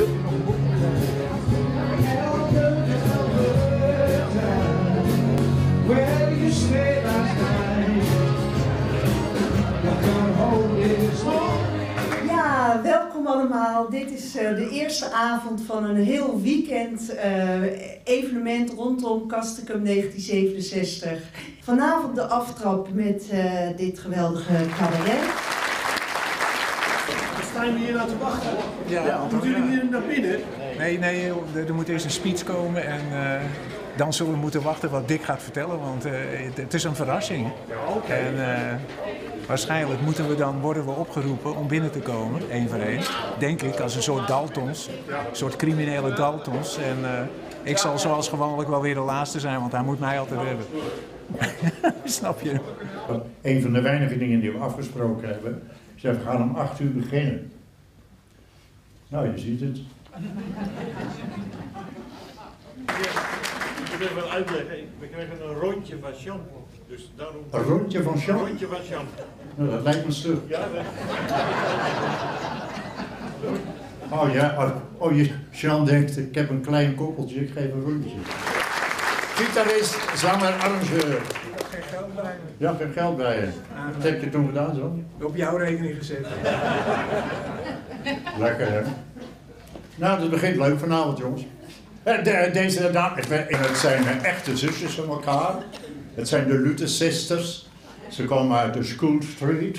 Ja, welkom allemaal. Dit is eh, de eerste avond van een heel weekend eh, evenement rondom Castricum 1967. Vanavond de aftrap met eh, dit geweldige cabaret. Staan we hier aan te wachten? Ja, Moeten jullie hier naar binnen? Nee, nee, er, er moet eerst een speech komen en eh, dan zullen we moeten wachten wat Dick gaat vertellen, want eh, het, het is een verrassing. En eh, waarschijnlijk moeten we dan, worden we opgeroepen om binnen te komen, één voor één. Denk ik, als een soort Daltons, een soort criminele Daltons. En eh, ik zal zoals gewoonlijk wel weer de laatste zijn, want hij moet mij altijd hebben. Snap je? Een van de weinige dingen die we afgesproken hebben. Ik we gaan om acht uur beginnen. Nou, je ziet het. Ik moet even uitleggen. We krijgen een rondje van shampoo. Dus daarom... Een rondje van Een Jean. rondje van shampoo. Nou, dat lijkt me stuk. Ja, dat- Oh ja, oh, je, Jean denkt, ik heb een klein koppeltje, ik geef een rondje. Gitarist, zanger, arrangeur. Geen geld bij me. Ja, geen geld bij je. Wat heb je toen gedaan zo? Op jouw rekening gezet. Lekker hè? Nou, dat begint leuk vanavond jongens. Eh, de- deze dames, het zijn eh, echte zusjes van elkaar. Het zijn de Luther Sisters. Ze komen uit de School Street.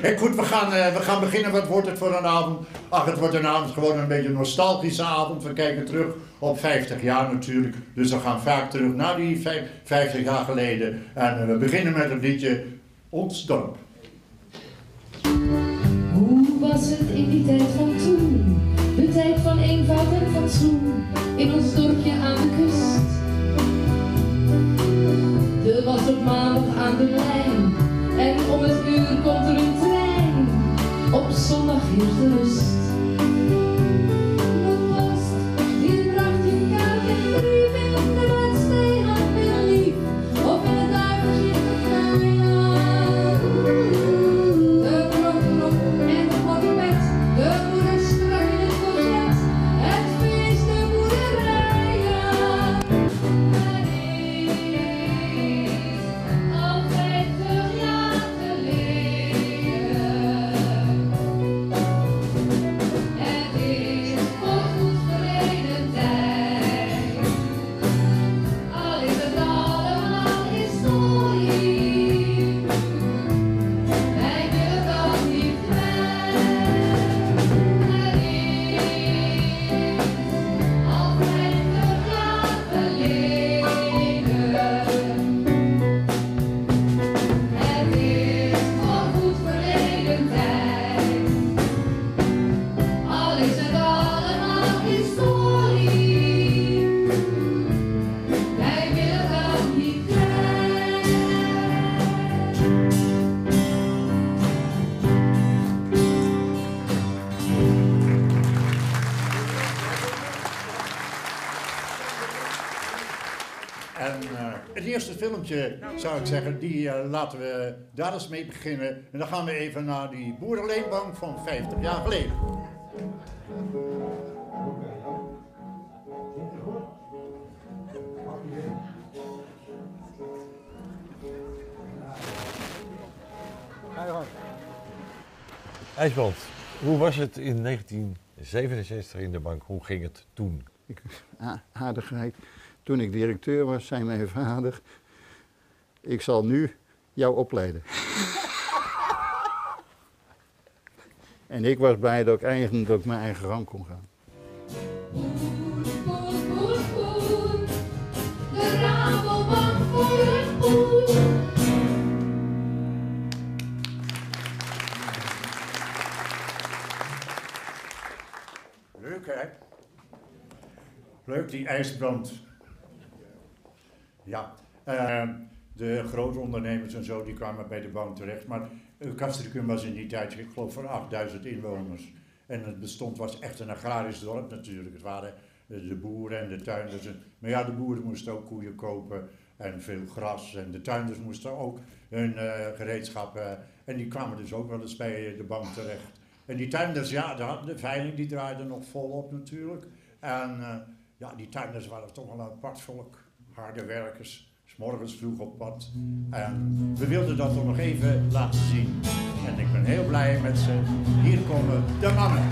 Hey, goed, we gaan, eh, we gaan beginnen. Wat wordt het voor een avond? Ach, het wordt een avond gewoon een beetje een nostalgische avond. We kijken terug op 50 jaar natuurlijk. Dus we gaan vaak terug naar die vijf- 50 jaar geleden. En eh, we beginnen met het liedje Ons Dorp. Hoe was het in die tijd van toen? De tijd van eenvoud en fatsoen in ons dorpje aan de kust. Er was op maandag aan de lijn en om het uur komt er een trein. Op zondag heerst de rust. Het eerste filmpje, zou ik zeggen, die eh, laten we daar eens mee beginnen. En dan gaan we even naar die boerenleenbank van 50 jaar geleden. IJsbrand, hoe was het in 1967 in de bank? Hoe ging het toen? Ik, aardigheid. Toen ik directeur was, zei mijn vader: Ik zal nu jou opleiden. en ik was blij dat ik eigenlijk mijn eigen gang kon gaan. Leuk hè? Leuk die ijsbrand. Ja, eh, de grote ondernemers en zo die kwamen bij de bank terecht. Maar uh, Castricum was in die tijd, ik geloof, van 8000 inwoners. En het bestond, was echt een agrarisch dorp natuurlijk. Het waren eh, de boeren en de tuinders. Maar ja, de boeren moesten ook koeien kopen en veel gras. En de tuinders moesten ook hun eh, gereedschappen En die kwamen dus ook wel eens bij de bank terecht. En die tuinders, ja, de, de veiling die draaide nog volop natuurlijk. En eh, ja, die tuinders waren toch wel een apart volk. Harde werkers, 's morgens vroeg op pad. En we wilden dat toch nog even laten zien. En ik ben heel blij met ze. Hier komen de mannen.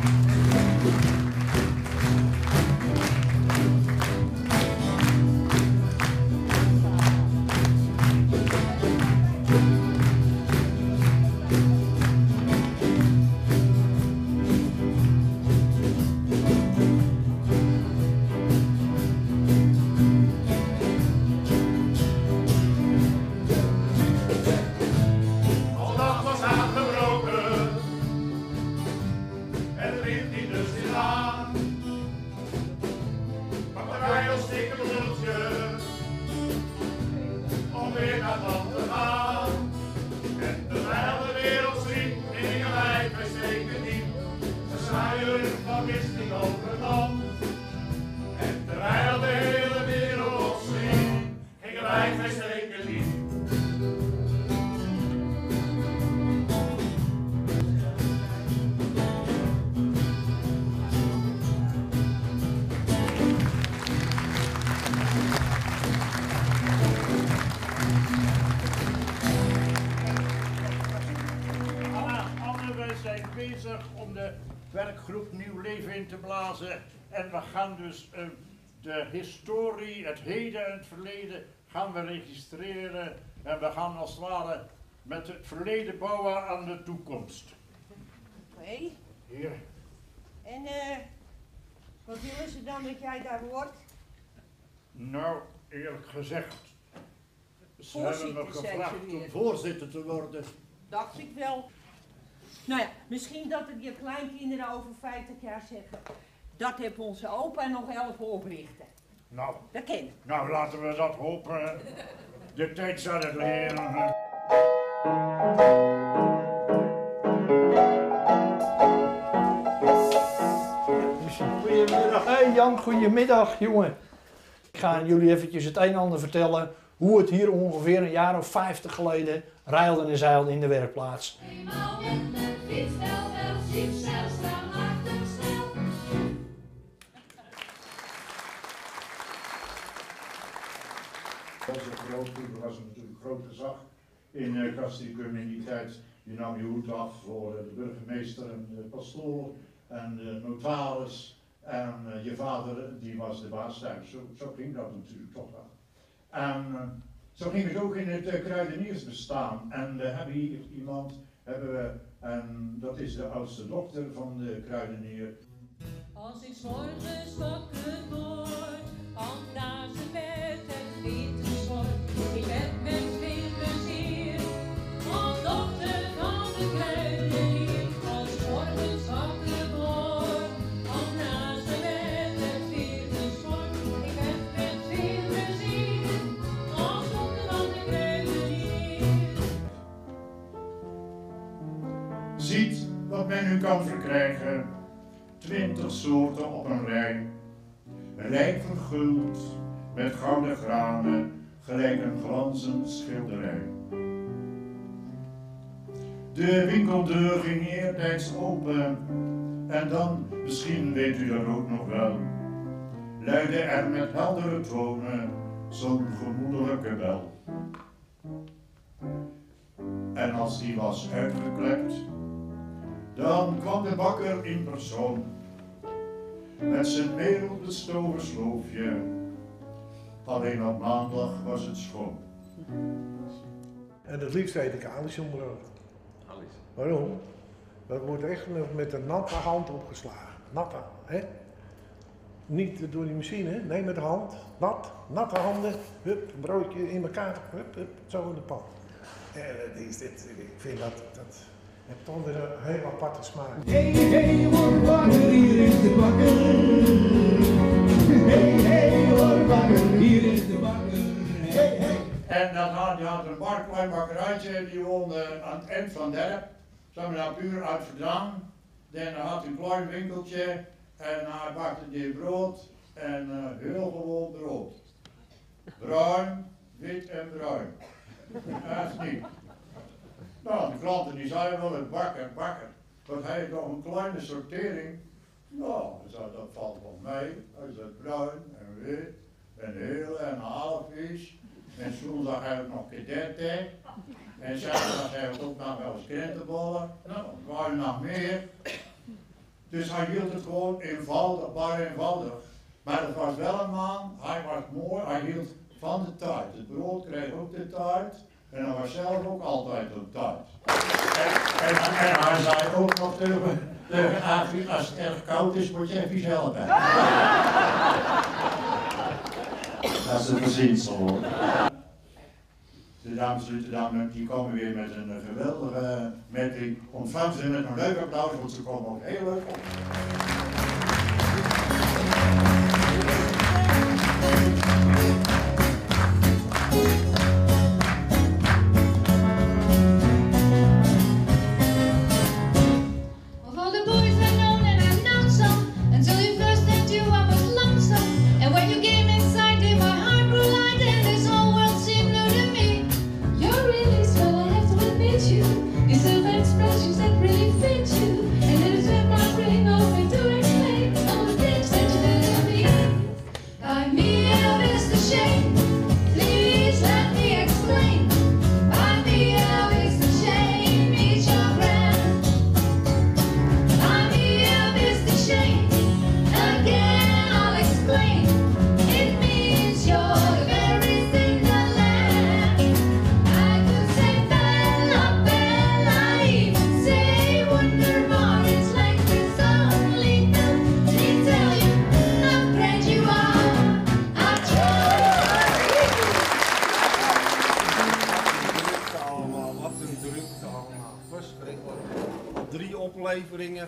Dus eh, de historie, het heden en het verleden gaan we registreren. En we gaan als het ware met het verleden bouwen aan de toekomst. Oké. Hier. En eh, wat willen ze dan dat jij daar wordt? Nou, eerlijk gezegd, ze hebben me gevraagd om voorzitter te worden. Dacht ik wel. Nou ja, misschien dat het je kleinkinderen over 50 jaar zeggen. Dat heeft onze opa nog helpen oprichten. Nou, Dat ken ik. nou laten we dat hopen. De tijd zal het leren. Goedemiddag. Hey Jan, goedemiddag jongen. Ik ga aan jullie eventjes het een en ander vertellen hoe het hier ongeveer een jaar of 50 geleden reilde en zeilde in de werkplaats. Eenmaal met de fiets, wel, wel, ziek, snel, Onze grootmoeder was natuurlijk groot gezag in uh, Castricum in die tijd. Je nam je hoed af voor eh, de burgemeester en de pastoor en de notaris. En eh, je vader, die was de baas thuis. Zo, ging dat natuurlijk toch wel. En eh, zo ging het ook in het uh, kruideniersbestaan. En we hebben hier iemand, hebben we, en dat is de oudste dokter van de kruidenier. Als ik morgens wakker word, naast het bed nu kan verkrijgen. Twintig soorten op een rij. Rijk verguld met gouden granen, gelijk een glanzend schilderij. De winkeldeur ging eertijds open. En dan, misschien weet u dat ook nog wel, luidde er met heldere tonen zo'n gemoedelijke bel. En als die was uitgeklept, dan kwam de bakker in persoon. Met zijn meel bestoven sloofje. Alleen op maandag was het schoon. En het liefst eet ik alisonbrood. Waarom? Dat wordt echt nog met een natte hand opgeslagen. Natte, hè? Niet door die machine, nee, met de hand. Nat, natte handen. Hup, een broodje in elkaar. Hup, hup, zo in de pan. En dat is dit, ik vind dat, dat toch weer een heel aparte smaak. Hey, hey, word wakker, hier is de bakker. Hey, hey, word wakker, hier is de bakker. Hey, hey. En dan had, je had een bar, klein bakkerijtje, die woonde aan het eind van Derp. Zijn we daar puur uit vandaan. Dan had hij een klein winkeltje en hij bakte die brood en eh, heel gewoon brood. Bruin, wit en bruin. Dat is niet. Nou, de klanten die zeiden wel, het bakker, bakker. Want hij nog een kleine sortering. Nou, zei, dat valt wel mee. Hij zei bruin en wit en heel en half is. En zondag heb ik nog kadette. En zaterdag heb ik ook nog wel eens krentenbollen. Nou, je nog meer. Dus hij hield het gewoon eenvoudig, maar eenvoudig. Maar het was wel een man, hij was mooi, hij hield van de tijd. Het brood kreeg ook de tijd. En hij was zelf ook altijd op tijd. En, en, en hij zei ook nog tegen, Afri, als het erg koud is, moet je even zelf bij. Dat is een verzinsel hoor. De dames uit Rotterdam die komen weer met een geweldige metrie. Ontvang ze met een leuk applaus, want ze komen ook heel leuk op.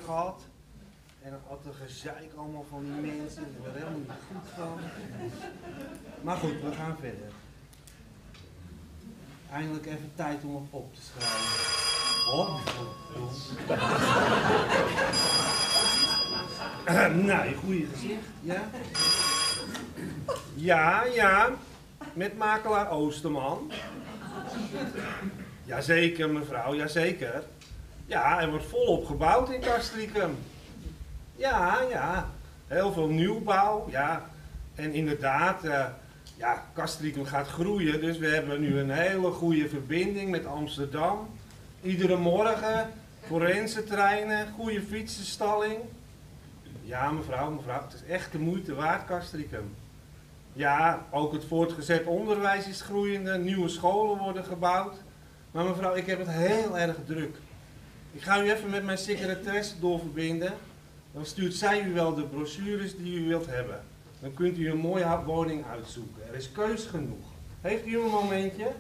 En dan had een gezeik allemaal van die mensen. Die er helemaal niet goed van. Maar goed, we gaan verder. Eindelijk even tijd om het op te schrijven. Hop. nou, je goede gezicht, ja? Ja, ja. Met makelaar Oosterman. Jazeker, mevrouw, jazeker. Ja, er wordt volop gebouwd in Castricum. Ja, ja. Heel veel nieuwbouw, ja. En inderdaad, eh ja, Castricum gaat groeien, dus we hebben nu een hele goede verbinding met Amsterdam. Iedere morgen forense treinen, goede fietsenstalling. Ja, mevrouw, mevrouw, het is echt de moeite waard, Castricum. Ja, ook het voortgezet onderwijs is groeiende, nieuwe scholen worden gebouwd. Maar mevrouw, ik heb het heel erg druk. Ik ga u even met mijn secretaresse doorverbinden. Dan stuurt zij u wel de brochures die u wilt hebben. Dan kunt u een mooie woning uitzoeken. Er is keus genoeg. Heeft u een momentje?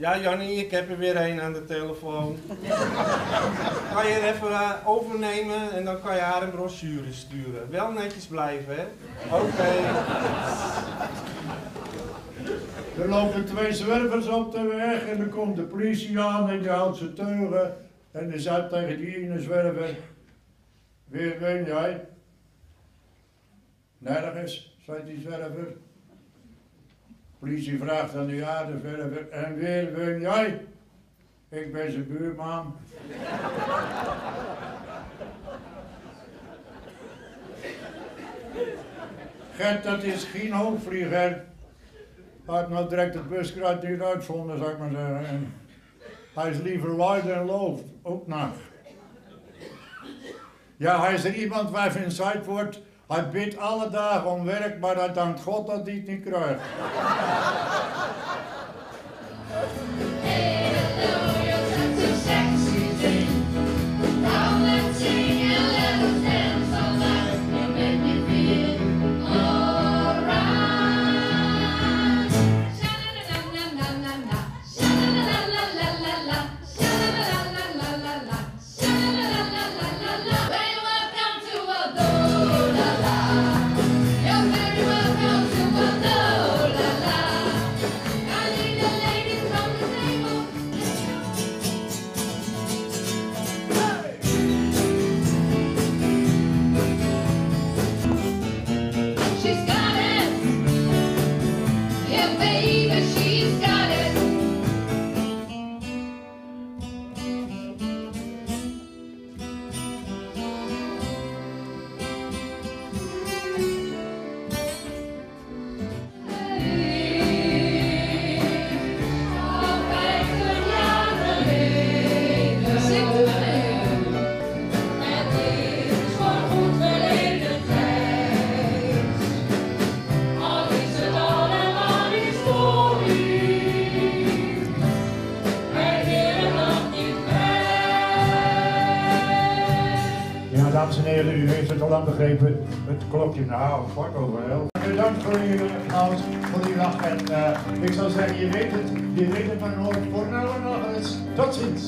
Ja, Jannie, ik heb er weer een aan de telefoon. kan je er even eh, overnemen en dan kan je haar een brochure sturen. Wel netjes blijven, hè? Oké. Er lopen twee zwervers op de weg en dan komt de politie aan en die houdt ze teugen. En die zei tegen die ene zwerver, wie ben jij? Nergens, zei die zwerver. Politie vraagt aan die aarde zwerver, en wie ben jij? Ik ben zijn buurman. Gert, dat is geen hoogvlieger. Hij heeft nou direct het buskruid niet uitgevonden, zou ik maar zeggen. En hij is liever lui dan looft, ook nog. Ja, hij is er iemand waar in Zuid wordt. Hij bidt alle dagen om werk, maar hij dankt God dat hij het niet krijgt. Het al lang begrepen. Het klokje, nou, kwart over elf. Bedankt voor uw applaus, voor uw lach. En eh, ik zou zeggen, je weet het, je weet het maar nooit. Voor nou en nog eens, tot ziens.